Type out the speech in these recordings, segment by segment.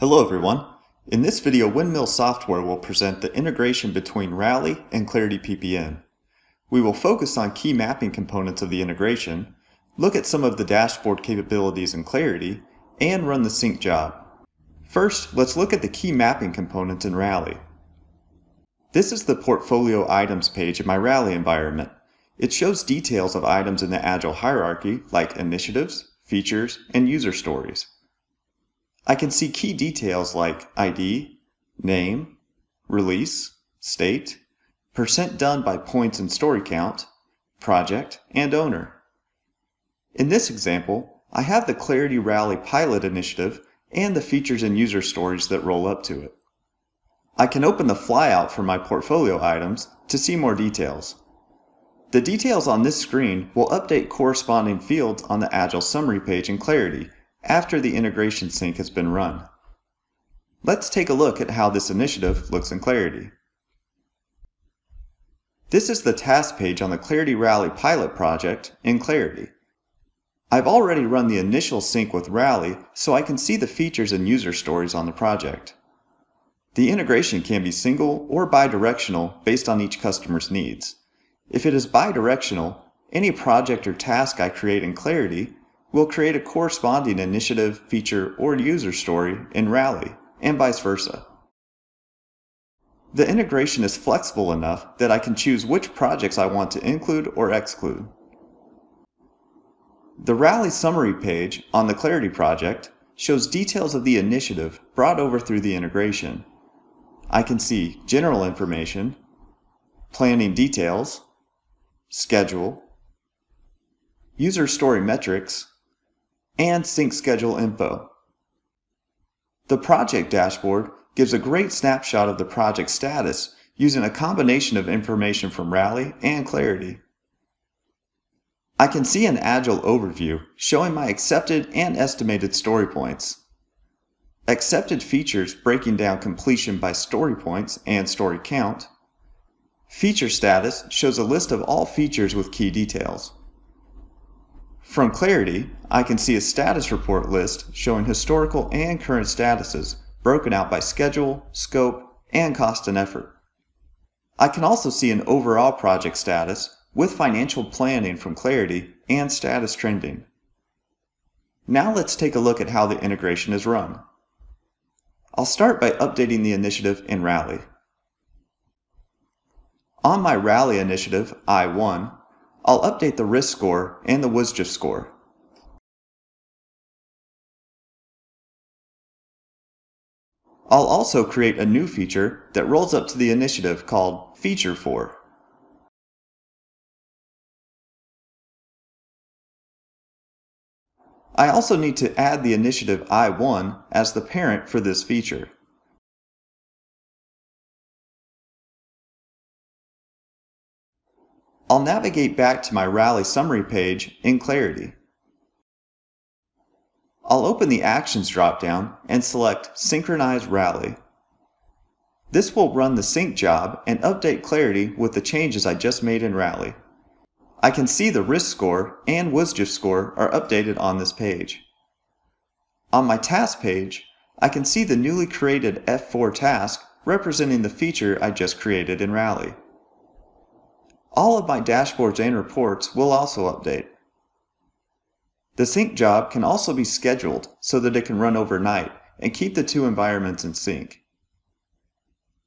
Hello everyone. In this video, Winmill Software will present the integration between Rally and Clarity PPM. We will focus on key mapping components of the integration, look at some of the dashboard capabilities in Clarity, and run the sync job. First, let's look at the key mapping components in Rally. This is the portfolio items page in my Rally environment. It shows details of items in the Agile hierarchy like initiatives, features, and user stories. I can see key details like ID, name, release, state, percent done by points and story count, project, and owner. In this example, I have the Clarity Rally pilot initiative and the features and user stories that roll up to it. I can open the flyout for my portfolio items to see more details. The details on this screen will update corresponding fields on the Agile summary page in Clarity after the integration sync has been run. Let's take a look at how this initiative looks in Clarity. This is the task page on the Clarity Rally pilot project in Clarity. I've already run the initial sync with Rally so I can see the features and user stories on the project. The integration can be single or bidirectional based on each customer's needs. If it is bidirectional, any project or task I create in Clarity will create a corresponding initiative, feature, or user story in Rally, and vice versa. The integration is flexible enough that I can choose which projects I want to include or exclude. The Rally summary page on the Clarity project shows details of the initiative brought over through the integration. I can see general information, planning details, schedule, user story metrics, and sync schedule info. The project dashboard gives a great snapshot of the project status using a combination of information from Rally and Clarity. I can see an Agile overview showing my accepted and estimated story points. Accepted features breaking down completion by story points and story count. Feature status shows a list of all features with key details. From Clarity, I can see a status report list showing historical and current statuses broken out by schedule, scope, and cost and effort. I can also see an overall project status with financial planning from Clarity and status trending. Now let's take a look at how the integration is run. I'll start by updating the initiative in Rally. On my Rally initiative, I1, I'll update the risk score and the WSJF score. I'll also create a new feature that rolls up to the initiative called Feature 4. I also need to add the initiative I1 as the parent for this feature. I'll navigate back to my Rally summary page in Clarity. I'll open the Actions dropdown and select Synchronize Rally. This will run the sync job and update Clarity with the changes I just made in Rally. I can see the risk score and WSJF score are updated on this page. On my task page, I can see the newly created F4 task representing the feature I just created in Rally. All of my dashboards and reports will also update. The sync job can also be scheduled so that it can run overnight and keep the two environments in sync.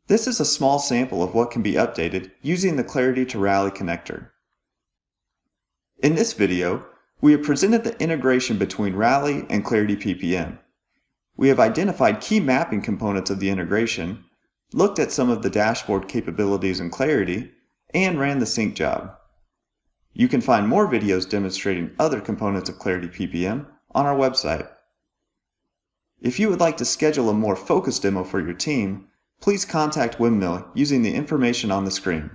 This is a small sample of what can be updated using the Clarity to Rally connector. In this video, we have presented the integration between Rally and Clarity PPM. We have identified key mapping components of the integration, looked at some of the dashboard capabilities in Clarity, and ran the sync job. You can find more videos demonstrating other components of Clarity PPM on our website. If you would like to schedule a more focused demo for your team, please contact Winmill using the information on the screen.